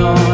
corazón.